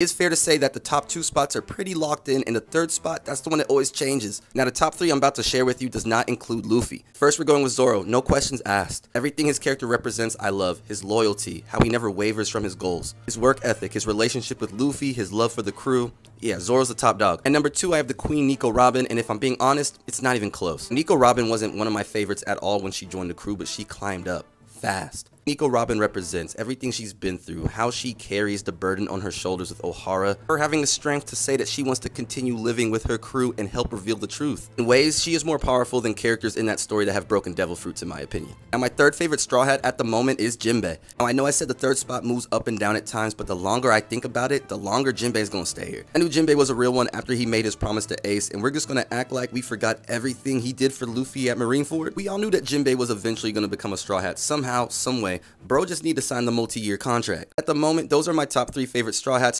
It's fair to say that the top two spots are pretty locked in, and the third spot, that's the one that always changes. Now, the top three I'm about to share with you does not include Luffy. First, we're going with Zoro, no questions asked. Everything his character represents, I love. His loyalty, how he never wavers from his goals, his work ethic, his relationship with Luffy, his love for the crew. Yeah, Zoro's the top dog. And number two, I have the Queen Nico Robin, and if I'm being honest, it's not even close. Nico Robin wasn't one of my favorites at all when she joined the crew, but she climbed up fast. Nico Robin represents everything she's been through, how she carries the burden on her shoulders with Ohara, her having the strength to say that she wants to continue living with her crew and help reveal the truth. In ways, she is more powerful than characters in that story that have broken devil fruits in my opinion. Now my third favorite Straw Hat at the moment is Jinbei. Now I know I said the third spot moves up and down at times, but the longer I think about it, the longer Jinbei is gonna stay here. I knew Jinbei was a real one after he made his promise to Ace, and we're just gonna act like we forgot everything he did for Luffy at Marineford. We all knew that Jinbei was eventually gonna become a Straw Hat somehow, someway. Bro just need to sign the multi-year contract. At the moment, those are my top three favorite Straw Hats.